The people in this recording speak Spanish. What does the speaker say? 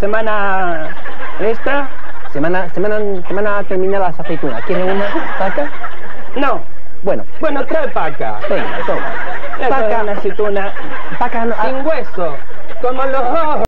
Semana esta, Semana, semana, semana termina las aceitunas. ¿Quieres una paca? no. Bueno, Bueno, trae paca. venga, toma. Paca, una aceituna paca no- ah. sin hueso, como los ojos.